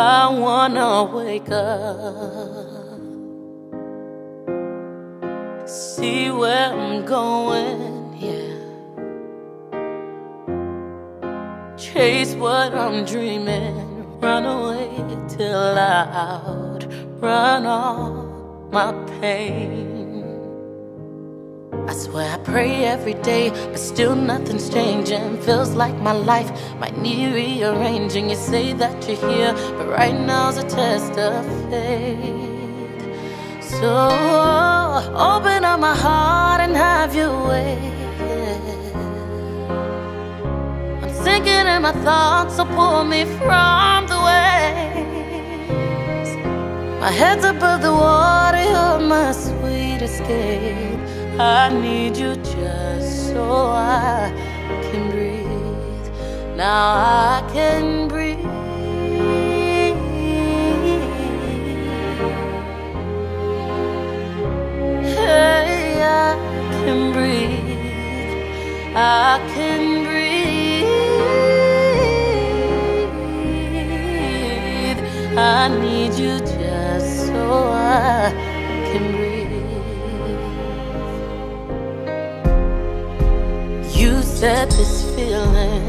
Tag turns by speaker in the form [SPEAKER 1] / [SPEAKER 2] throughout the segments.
[SPEAKER 1] I wanna wake up, see where I'm going, yeah. Chase what I'm dreaming, run away till I outrun all my pain. I swear I pray every day, but still nothing's changing. Feels like my life might need rearranging. You say that you're here, but right now's a test of faith. So open up my heart and have your way. I'm sinking in my thoughts, so pull me from the waves. My head's above the water, you're my sweet escape. I need you just so I can breathe. Now I can breathe. Hey, I can breathe. I can breathe. I need you feeling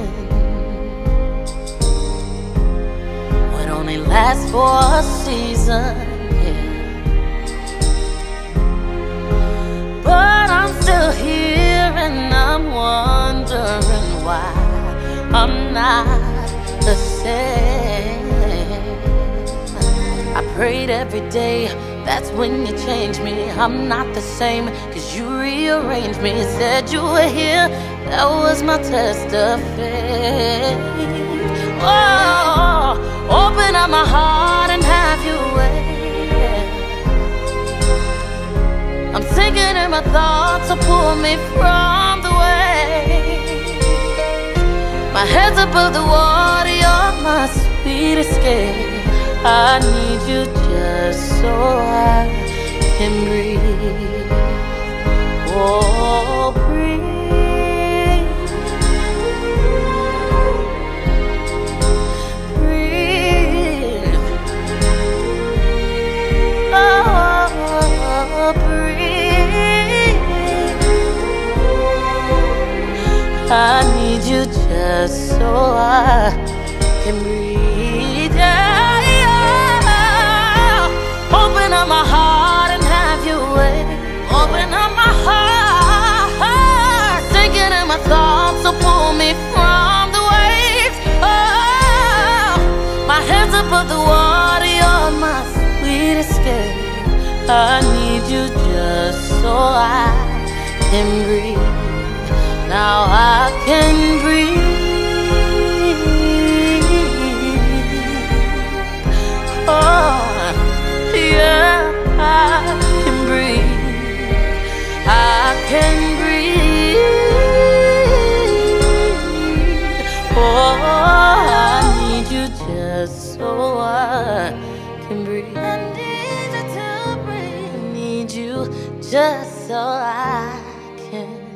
[SPEAKER 1] would only last for a season, yeah. But I'm still here and I'm wondering why I'm not the same. I prayed every day, that's when you changed me. I'm not the same, cause you rearranged me. Said you were here, that was my test of faith. Oh, open up my heart and have your way. I'm sinking in my thoughts, so pull me from the waves. My head's above the water, you're my sweet escape. I need you just so I can breathe. Oh, breathe. Breathe. Oh, breathe. I need you just so I can breathe. Sweet. I need you just so I can breathe. Now I can breathe. Oh, yeah, I can breathe. I can breathe. Oh, I need you just so I can breathe just so I can